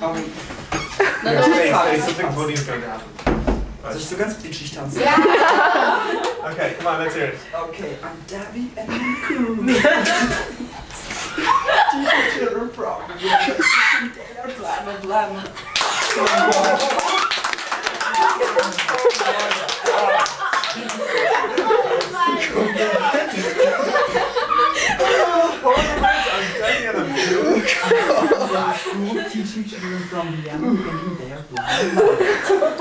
Um, Yeah, no, stay, it's stay, fine. something funny is going to happen. soll ich so ganz bitchig tanzen? Okay, come on, let's hear it. Okay, I'm Dabby and I'm cool. Children from blah. I'm getting. school teaching children from the young beginning their lives.